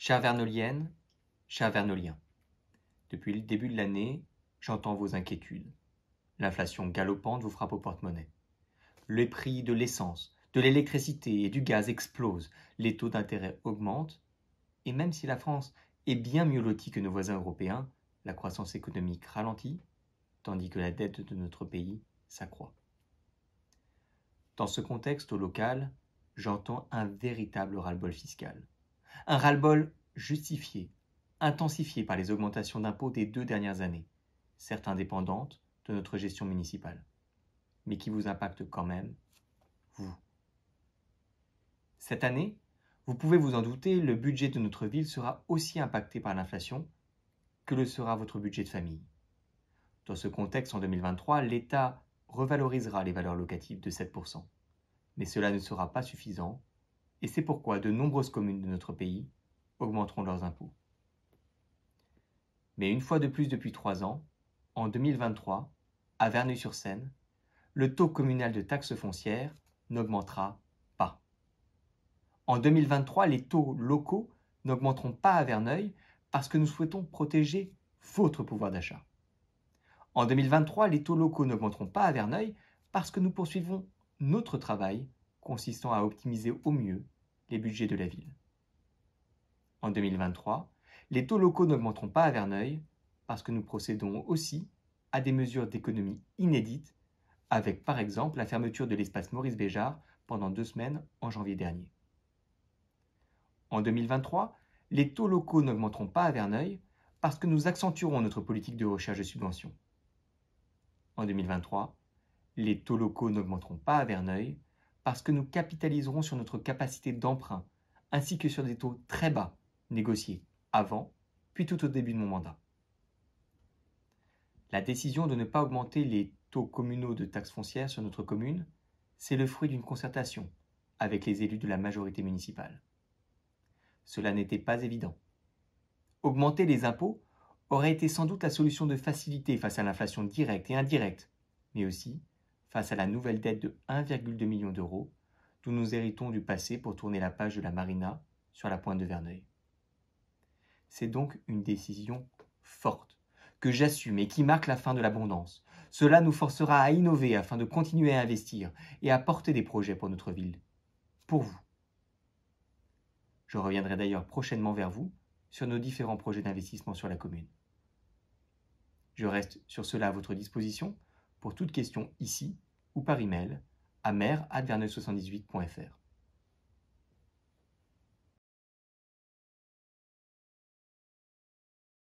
Chère Vernolienne, chers Vernoliens, depuis le début de l'année, j'entends vos inquiétudes. L'inflation galopante vous frappe au porte-monnaie. Les prix de l'essence, de l'électricité et du gaz explosent, les taux d'intérêt augmentent, et même si la France est bien mieux lotie que nos voisins européens, la croissance économique ralentit, tandis que la dette de notre pays s'accroît. Dans ce contexte au local, j'entends un véritable ras-le-bol fiscal. Un ras-le-bol justifié, intensifié par les augmentations d'impôts des deux dernières années, certes indépendantes de notre gestion municipale, mais qui vous impactent quand même, vous. Cette année, vous pouvez vous en douter, le budget de notre ville sera aussi impacté par l'inflation que le sera votre budget de famille. Dans ce contexte, en 2023, l'État revalorisera les valeurs locatives de 7% mais cela ne sera pas suffisant, et c'est pourquoi de nombreuses communes de notre pays augmenteront leurs impôts. Mais une fois de plus depuis trois ans, en 2023, à Verneuil-sur-Seine, le taux communal de taxes foncières n'augmentera pas. En 2023, les taux locaux n'augmenteront pas à Verneuil parce que nous souhaitons protéger votre pouvoir d'achat. En 2023, les taux locaux n'augmenteront pas à Verneuil parce que nous poursuivons notre travail consistant à optimiser au mieux les budgets de la ville. En 2023, les taux locaux n'augmenteront pas à Verneuil parce que nous procédons aussi à des mesures d'économie inédites avec par exemple la fermeture de l'espace Maurice Béjart pendant deux semaines en janvier dernier. En 2023, les taux locaux n'augmenteront pas à Verneuil parce que nous accentuerons notre politique de recherche de subventions. En 2023, les taux locaux n'augmenteront pas à Verneuil parce que nous capitaliserons sur notre capacité d'emprunt ainsi que sur des taux très bas négociés avant puis tout au début de mon mandat. La décision de ne pas augmenter les taux communaux de taxes foncières sur notre commune, c'est le fruit d'une concertation avec les élus de la majorité municipale. Cela n'était pas évident. Augmenter les impôts aurait été sans doute la solution de facilité face à l'inflation directe et indirecte, mais aussi face à la nouvelle dette de 1,2 million d'euros dont nous héritons du passé pour tourner la page de la marina sur la pointe de Verneuil. C'est donc une décision forte que j'assume et qui marque la fin de l'abondance. Cela nous forcera à innover afin de continuer à investir et à porter des projets pour notre ville, pour vous. Je reviendrai d'ailleurs prochainement vers vous sur nos différents projets d'investissement sur la commune. Je reste sur cela à votre disposition pour toute question ici ou par email à maire 78fr